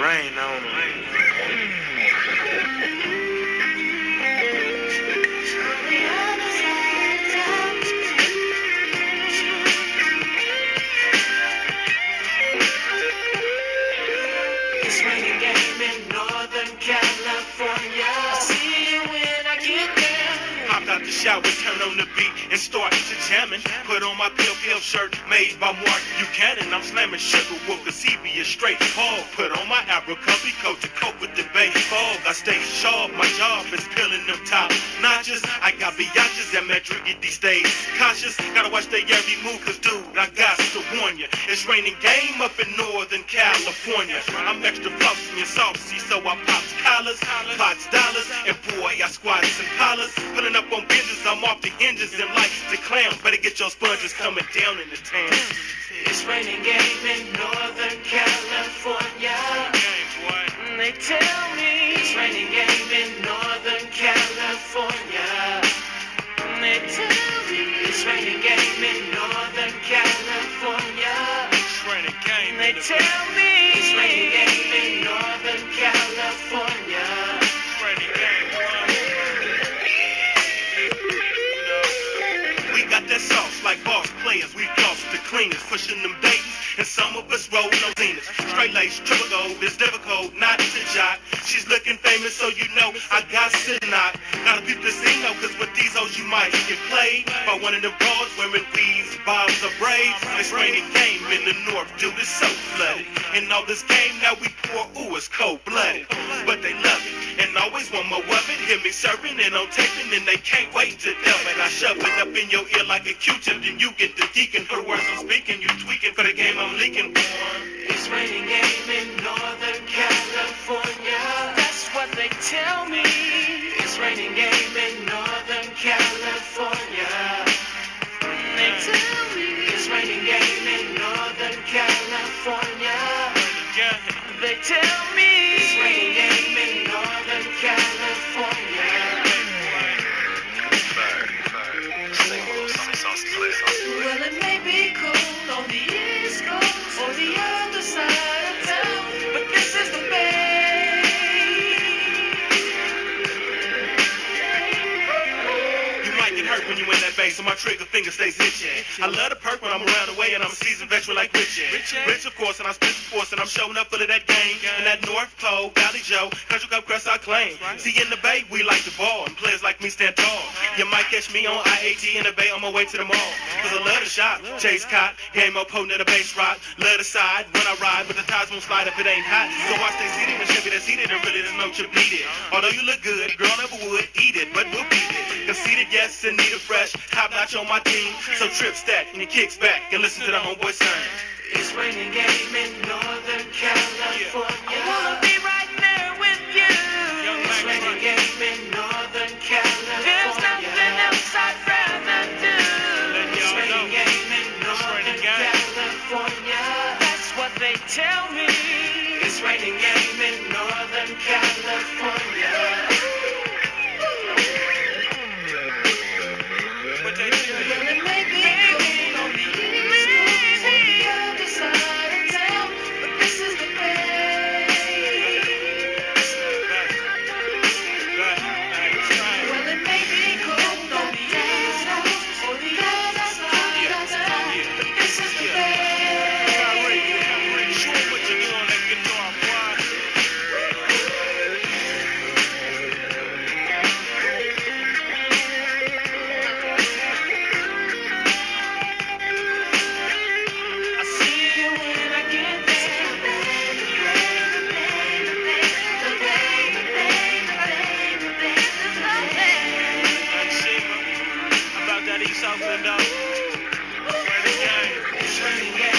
rain on them. Shower, turn on the beat, and start to jamming. Put on my Pelle Pelle shirt made by Marc Buchanan. I'm slamming sugar wolf, cause he be a straight hog. Put on my Abercrombie coat to cope with the bay fog. I stay sharp, my job is peeling them top notches. I got biatches that Madrid these days. Cautious, gotta watch their every move, cause dude, I got to warn you. It's raining game up in Northern California. I'm extra flossy and saucy, so I pops collars, pots dollars, and boy, I squats and hollers. Pulling up on binges, I'm off the hinges and lights to clown. Better get your sponges coming down in the town. It's raining game in Northern California. Mm, they tell me it's raining game tell me got that sauce like boss players. We floss the cleaners, pushing them babies, and some of us roll no Venus. Straight lace, triple gold, it's difficult not to jot. She's looking famous, so you know I got to not. Gotta peep the scene though, cause with these hoes you might get played by one of them broads wearing weaves, bobs, or braids. It's raining game in the north, dude, it's so flooded. And all this game now we pour, ooh, it's cold blooded. But they love it, and always want more it. Hear me serving and I'm taping, and they can't wait to delve it. I shove it up in your ear like a Q-tip, then you get the deacon for the words I'm speaking. You tweaking for the game I'm leaking. It's raining game in Northern California. So my trigger finger stays itching. I love the perk when I'm around the way, and I'm a seasoned veteran like Richard. Rich, of course, and I spit the force, and I'm showing up for that game. And that North Pole, Valley Joe, Country Cup Crest, I claim. See, in the Bay, we like the ball, and players like me stand tall. You might catch me on IAT in the Bay on my way to the mall. Cause I love the shot, chase cot, game up, holding at a base rock. Love the side when I ride, but the tires won't slide if it ain't hot. So I stay seated in Chevy that's heated, and really there's no to beat it. Although you look good, girl never would eat it, but we'll beat it. Conceited, yes, and need a fresh, top notch on my team. So trip stack and he kicks back and listen to the homeboy sing. It's raining game in Northern California. I wanna be right there with you. It's raining game in Northern California. There's nothing else I'd rather do. It's raining game in Northern California. That's what they tell me. It's raining game in Northern California. Sunny Southland up. Play the game.